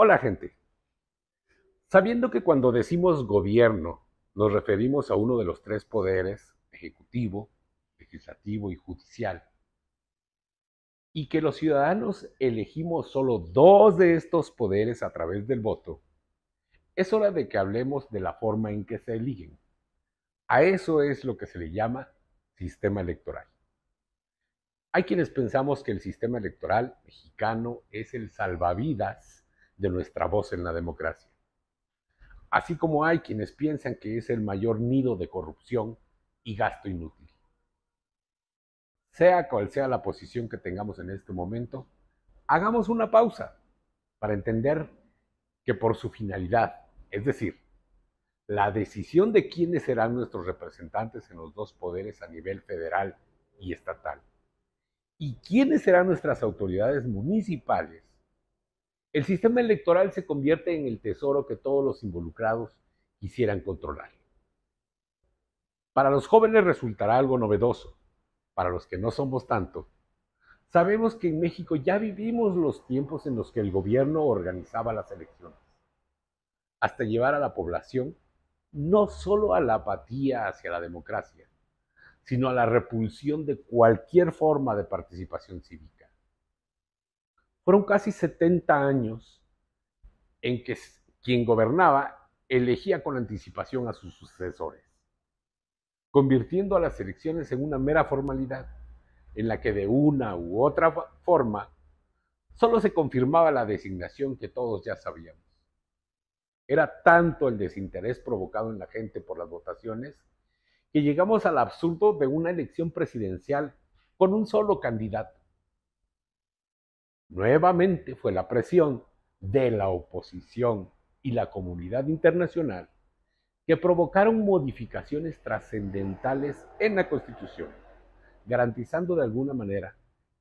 Hola gente. Sabiendo que cuando decimos gobierno nos referimos a uno de los tres poderes, ejecutivo, legislativo y judicial, y que los ciudadanos elegimos solo dos de estos poderes a través del voto, es hora de que hablemos de la forma en que se eligen. A eso es lo que se le llama sistema electoral. Hay quienes pensamos que el sistema electoral mexicano es el salvavidas de nuestra voz en la democracia. Así como hay quienes piensan que es el mayor nido de corrupción y gasto inútil. Sea cual sea la posición que tengamos en este momento, hagamos una pausa para entender que por su finalidad, es decir, la decisión de quiénes serán nuestros representantes en los dos poderes a nivel federal y estatal, y quiénes serán nuestras autoridades municipales, el sistema electoral se convierte en el tesoro que todos los involucrados quisieran controlar. Para los jóvenes resultará algo novedoso, para los que no somos tanto. Sabemos que en México ya vivimos los tiempos en los que el gobierno organizaba las elecciones, hasta llevar a la población no solo a la apatía hacia la democracia, sino a la repulsión de cualquier forma de participación cívica. Fueron casi 70 años en que quien gobernaba elegía con anticipación a sus sucesores, convirtiendo a las elecciones en una mera formalidad, en la que de una u otra forma solo se confirmaba la designación que todos ya sabíamos. Era tanto el desinterés provocado en la gente por las votaciones que llegamos al absurdo de una elección presidencial con un solo candidato. Nuevamente fue la presión de la oposición y la comunidad internacional que provocaron modificaciones trascendentales en la Constitución, garantizando de alguna manera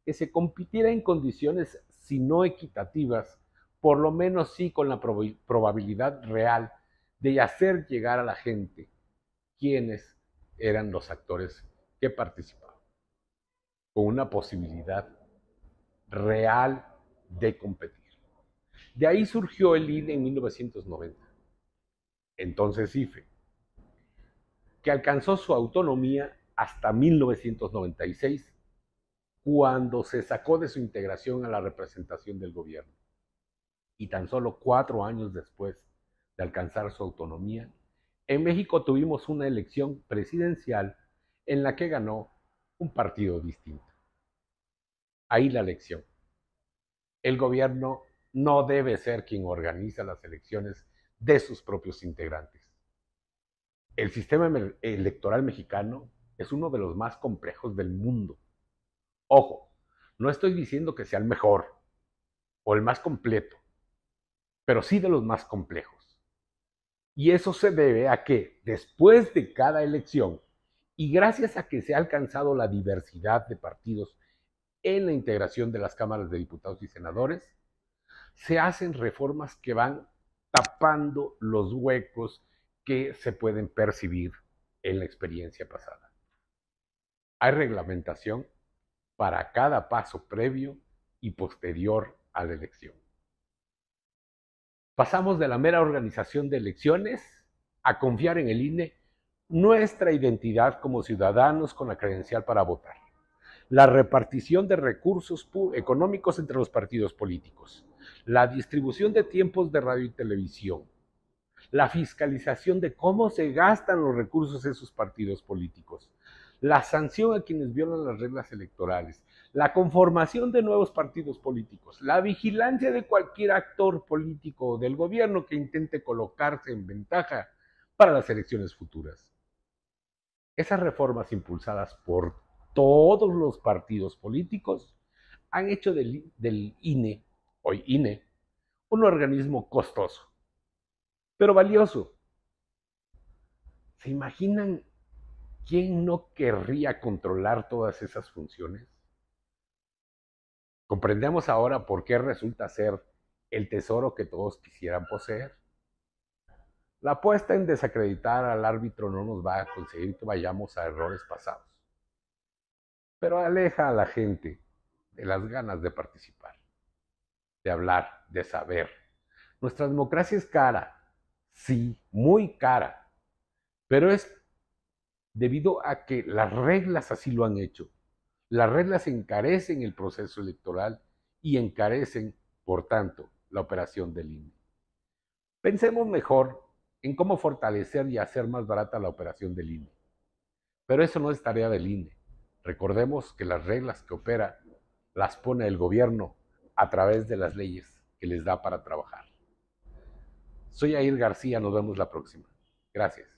que se compitiera en condiciones, si no equitativas, por lo menos sí con la probabilidad real de hacer llegar a la gente quiénes eran los actores que participaban, con una posibilidad real de competir. De ahí surgió el INE en 1990, entonces IFE, que alcanzó su autonomía hasta 1996, cuando se sacó de su integración a la representación del gobierno. Y tan solo cuatro años después de alcanzar su autonomía, en México tuvimos una elección presidencial en la que ganó un partido distinto. Ahí la elección. El gobierno no debe ser quien organiza las elecciones de sus propios integrantes. El sistema electoral mexicano es uno de los más complejos del mundo. Ojo, no estoy diciendo que sea el mejor o el más completo, pero sí de los más complejos. Y eso se debe a que después de cada elección, y gracias a que se ha alcanzado la diversidad de partidos en la integración de las cámaras de diputados y senadores, se hacen reformas que van tapando los huecos que se pueden percibir en la experiencia pasada. Hay reglamentación para cada paso previo y posterior a la elección. Pasamos de la mera organización de elecciones a confiar en el INE nuestra identidad como ciudadanos con la credencial para votar. La repartición de recursos económicos entre los partidos políticos. La distribución de tiempos de radio y televisión. La fiscalización de cómo se gastan los recursos de esos partidos políticos. La sanción a quienes violan las reglas electorales la conformación de nuevos partidos políticos, la vigilancia de cualquier actor político del gobierno que intente colocarse en ventaja para las elecciones futuras. Esas reformas impulsadas por todos los partidos políticos han hecho del, INE, hoy INE, un organismo costoso, pero valioso. ¿Se imaginan quién no querría controlar todas esas funciones? Comprendemos ahora por qué resulta ser el tesoro que todos quisieran poseer. La apuesta en desacreditar al árbitro no nos va a conseguir que vayamos a errores pasados, pero aleja a la gente de las ganas de participar, de hablar, de saber, Nuestra democracia es cara, sí, muy cara, pero es debido a que las reglas así lo han hecho. Las reglas encarecen el proceso electoral y encarecen, por tanto, la operación del INE. Pensemos mejor en cómo fortalecer y hacer más barata la operación del INE. Pero eso no es tarea del INE. Recordemos que las reglas que opera las pone el gobierno a través de las leyes que les da para trabajar. Soy Air García, nos vemos la próxima. Gracias.